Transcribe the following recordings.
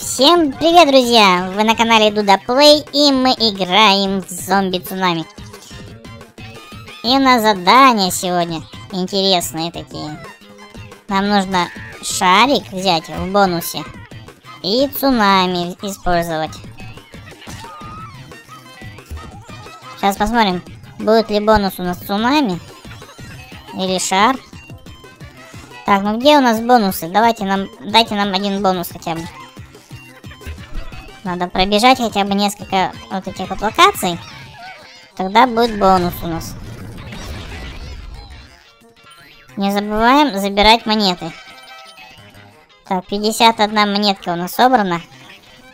Всем привет, друзья! Вы на канале Дуда Плей, и мы играем в зомби цунами. И у нас задания сегодня интересные такие. Нам нужно шарик взять в бонусе и цунами использовать. Сейчас посмотрим, будет ли бонус у нас цунами или шар. Так, ну где у нас бонусы? Давайте нам, дайте нам один бонус хотя бы. Надо пробежать хотя бы несколько вот этих вот локаций. Тогда будет бонус у нас. Не забываем забирать монеты. Так, 51 монетка у нас собрана.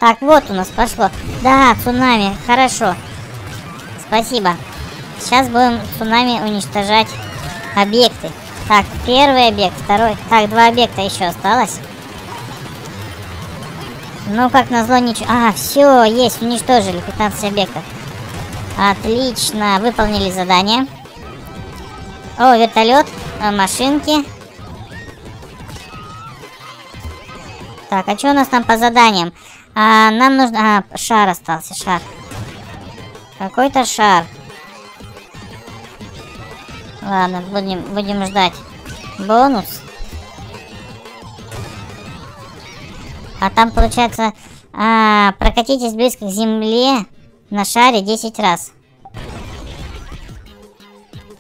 Так, вот у нас пошло. Да, цунами, хорошо. Спасибо. Сейчас будем цунами уничтожать объекты. Так, первый объект, второй. Так, два объекта еще осталось. Ну, как назло, ничего... А, все, есть, уничтожили 15 объектов. Отлично, выполнили задание. О, вертолет, э, машинки. Так, а что у нас там по заданиям? А, нам нужно... А, шар остался, шар. Какой-то шар. Ладно, будем, будем ждать. Бонус. А там получается, а, прокатитесь близко к земле на шаре 10 раз.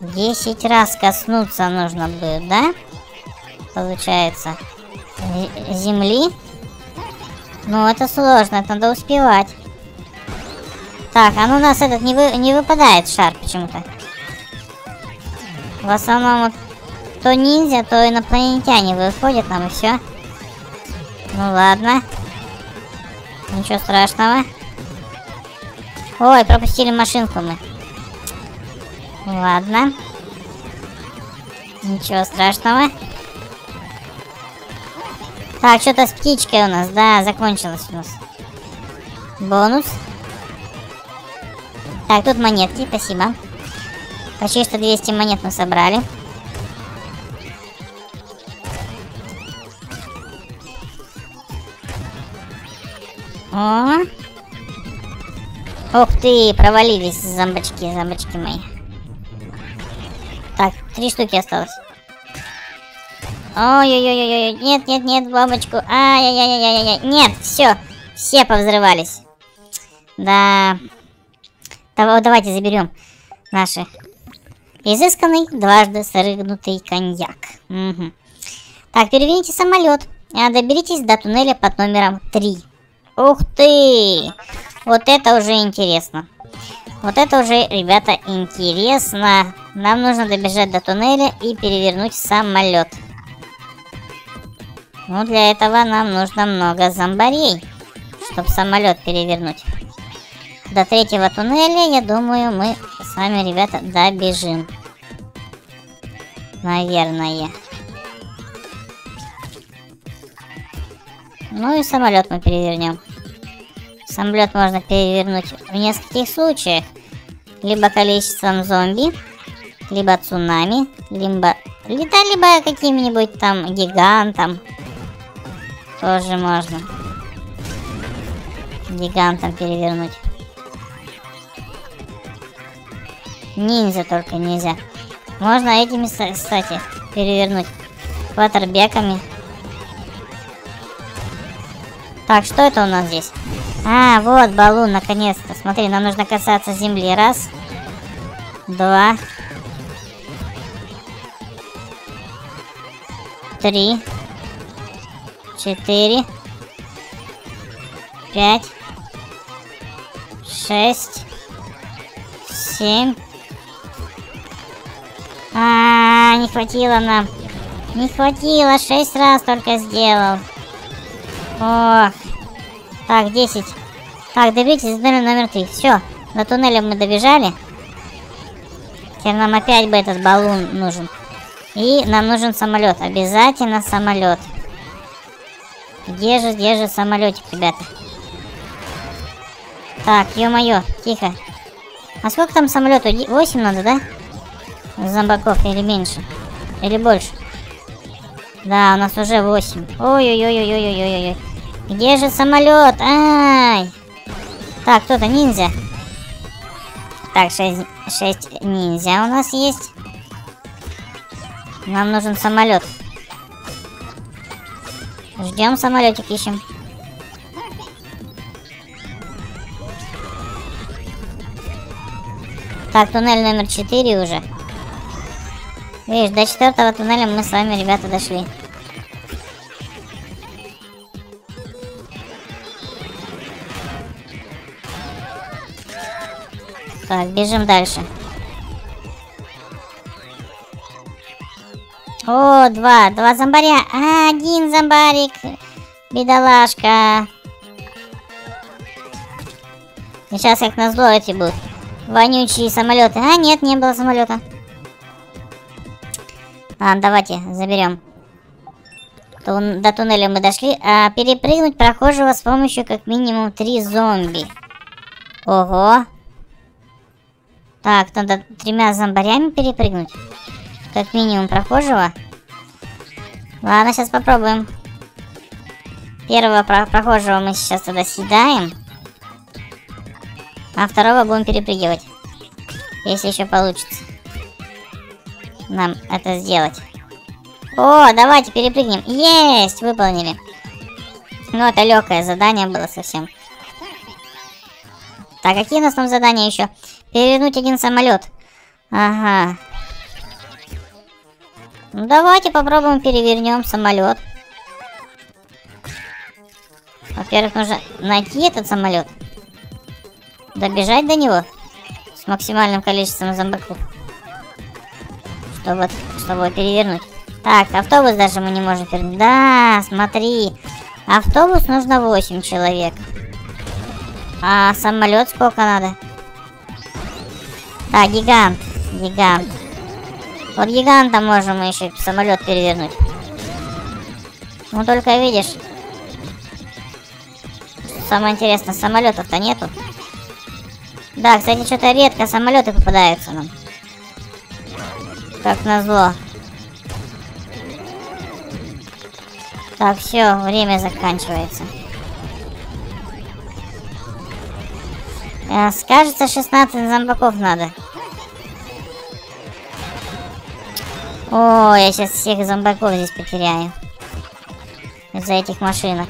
10 раз коснуться нужно будет, да? Получается. Земли. Ну, это сложно, это надо успевать. Так, а ну у нас этот не, вы, не выпадает шар почему-то. В основном вот то ниндзя, то инопланетяне выходят нам и все. Ну ладно. Ничего страшного. Ой, пропустили машинку мы. Ладно. Ничего страшного. Так, что-то с птичкой у нас, да, закончилось у нас. Бонус. Так, тут монетки, спасибо. Почти что 200 монет мы собрали. О! Ух ты, провалились зомбочки, зомбочки мои. Так, три штуки осталось. Ой-ой-ой-ой, нет, нет, нет, бомбочку. Ай-яй-яй-яй-яй. Нет, все, все повзрывались. Да. Давайте заберем наши. Изысканный, дважды срыгнутый коньяк. Угу. Так, переверните самолет. А доберитесь до туннеля под номером 3. Ух ты! Вот это уже интересно. Вот это уже, ребята, интересно. Нам нужно добежать до туннеля и перевернуть самолет. Ну, для этого нам нужно много зомбарей, чтобы самолет перевернуть. До третьего туннеля, я думаю, мы с вами, ребята, добежим. Наверное. Ну и самолет мы перевернем. Самолет можно перевернуть в нескольких случаях. Либо количеством зомби, либо цунами, либо, либо, либо каким-нибудь там гигантом. Тоже можно. Гигантом перевернуть. Ниндзя только нельзя. Можно этими, кстати, перевернуть. Кватербеками. Так, что это у нас здесь? А, вот баллон, наконец-то. Смотри, нам нужно касаться земли. Раз. Два. Три. Четыре. Пять. Шесть. Семь. А, не хватило нам. Не хватило, шесть раз только сделал. Ох. Так, 10. Так, доберитесь до туннеля номер 3. Все, до туннеля мы добежали. Теперь нам опять бы этот баллон нужен. И нам нужен самолет. Обязательно самолет. Где же, где же самолетик, ребята? Так, ё-моё, тихо. А сколько там самолету? 8 надо, да? Зомбаков или меньше? Или больше? Да, у нас уже 8. Ой-ой-ой-ой-ой-ой-ой. Где же самолет? Ай! Так, кто-то ниндзя. Так, 6, 6 ниндзя у нас есть. Нам нужен самолет. Ждем самолетик ищем. Так, туннель номер 4 уже. Видишь, до четвертого туннеля мы с вами, ребята, дошли. Так, бежим дальше. О, два, два зомбаря. А, один зомбарик. Бедолашка. Сейчас как назло эти будут. Вонючие самолеты. А, нет, не было самолета. А, давайте заберем. Тун до туннеля мы дошли. А перепрыгнуть прохожего с помощью как минимум три зомби. Ого. Так, надо тремя зомбарями перепрыгнуть. Как минимум прохожего. Ладно, сейчас попробуем. Первого про прохожего мы сейчас тогда съедаем. А второго будем перепрыгивать. Если еще получится. Нам это сделать. О, давайте перепрыгнем. Есть! Выполнили. Ну, это легкое задание было совсем. Так, какие у нас там задания еще? Перевернуть один самолет. Ага. Ну, давайте попробуем перевернем самолет. Во-первых, нужно найти этот самолет. Добежать до него с максимальным количеством зомбаков. Чтобы, чтобы перевернуть. Так, автобус даже мы не можем перевернуть. Да, смотри. Автобус нужно 8 человек. А самолет сколько надо? А, гигант. Гигант. Вот гиганта можем мы еще самолет перевернуть. Ну только видишь. Самое интересное, самолетов-то нету. Да, кстати, что-то редко самолеты попадаются нам. Как назло. Так, все, время заканчивается. Э, скажется, 16 зомбаков надо. О, я сейчас всех зомбаков здесь потеряю. Из-за этих машинок.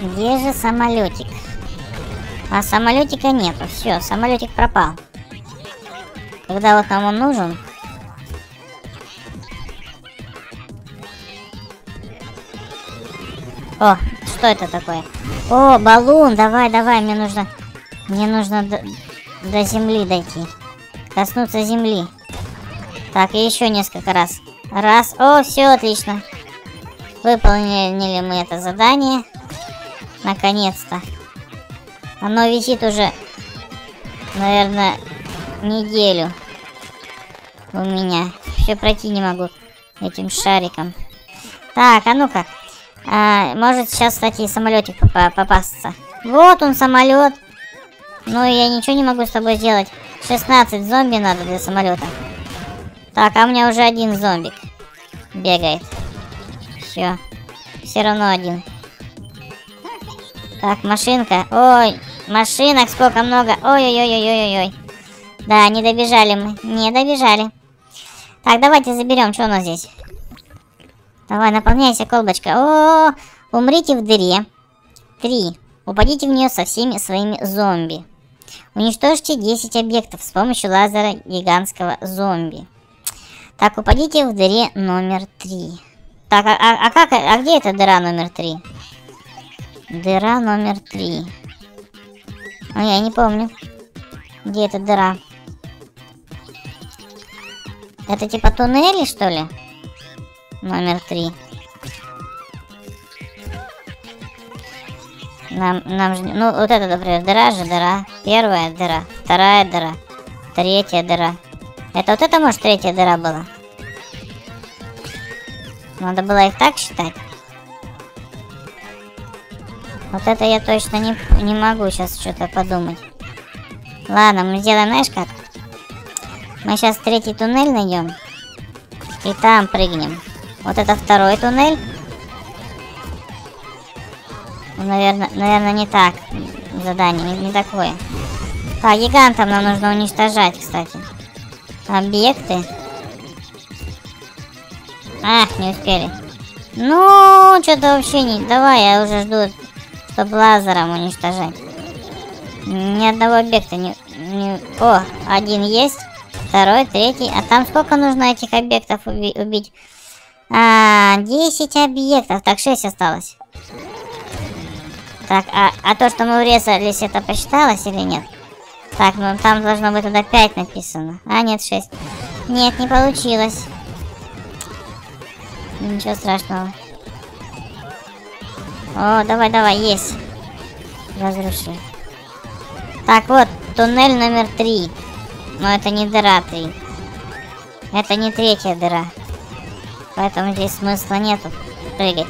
Где же самолетик? А самолетика нету. Все, самолетик пропал. Когда вот нам он нужен, О, что это такое? О, баллон, давай, давай, мне нужно... Мне нужно до, до земли дойти. Коснуться земли. Так, и еще несколько раз. Раз. О, все отлично. Выполнили мы это задание. Наконец-то. Оно висит уже, наверное, неделю у меня. Все пройти не могу этим шариком. Так, а ну-ка. А, может сейчас, кстати, самолетик попасться. Вот он, самолет. Ну, я ничего не могу с тобой сделать. 16 зомби надо для самолета. Так, а у меня уже один зомбик бегает. Все. Все равно один. Так, машинка. Ой, машинок сколько много. Ой-ой-ой-ой-ой-ой. Да, не добежали мы. Не добежали. Так, давайте заберем. Что у нас здесь? Давай, наполняйся, колбочка. О, -о, О, умрите в дыре. Три. Упадите в нее со всеми своими зомби. Уничтожьте 10 объектов с помощью лазера гигантского зомби. Так, упадите в дыре номер 3. Так, а, а, а как, а где эта дыра номер 3? Дыра номер 3. А я не помню. Где эта дыра? Это типа туннели, что ли? Номер три. Нам, нам же... Ну, вот это, например, дыра же, дыра. Первая дыра, вторая дыра, третья дыра. Это вот это, может, третья дыра была? Надо было их так считать. Вот это я точно не, не могу сейчас что-то подумать. Ладно, мы сделаем, знаешь как? Мы сейчас третий туннель найдем. И там прыгнем. Вот это второй туннель. Наверное, наверное, не так. Задание, не, не такое. А, гигантов нам нужно уничтожать, кстати. Объекты. Ах, не успели. Ну, что-то вообще не... Давай, я уже жду, чтобы лазером уничтожать. Ни одного объекта не... не... О, один есть. Второй, третий. А там сколько нужно этих объектов уби убить? А, 10 объектов. Так, 6 осталось. Так, а, а то, что мы врезались, это посчиталось или нет? Так, ну там должно быть туда 5 написано. А, нет, 6. Нет, не получилось. Ничего страшного. О, давай, давай, есть. Разруши. Так, вот, туннель номер 3. Но это не дыра 3. Это не третья дыра. Поэтому здесь смысла нету прыгать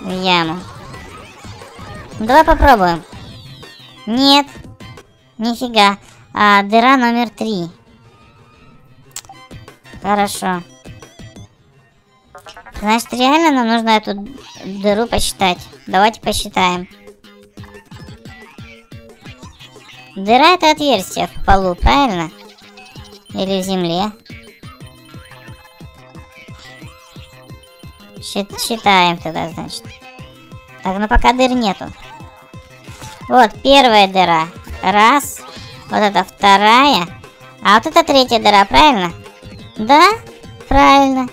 в яму. Давай попробуем. Нет. Нифига. А, дыра номер три. Хорошо. Значит, реально нам нужно эту дыру посчитать. Давайте посчитаем. Дыра это отверстие в полу, правильно? Или в земле? Считаем тогда, значит. Так, ну пока дыр нету. Вот, первая дыра. Раз. Вот это вторая. А вот это третья дыра, правильно? Да, правильно.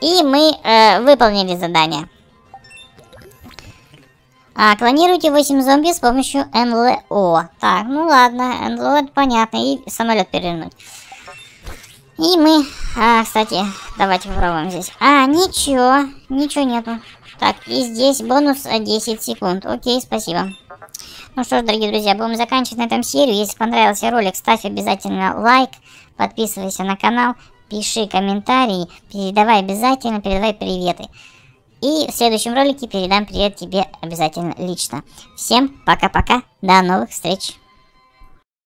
И мы э, выполнили задание. А, клонируйте 8 зомби с помощью НЛО. Так, ну ладно, НЛО понятно. И самолет перевернуть. И мы... А, кстати, давайте попробуем здесь. А, ничего, ничего нету. Так, и здесь бонус 10 секунд. Окей, спасибо. Ну что ж, дорогие друзья, будем заканчивать на этом серию. Если понравился ролик, ставь обязательно лайк, подписывайся на канал, пиши комментарии, передавай обязательно, передавай приветы. И в следующем ролике передам привет тебе обязательно лично. Всем пока-пока, до новых встреч!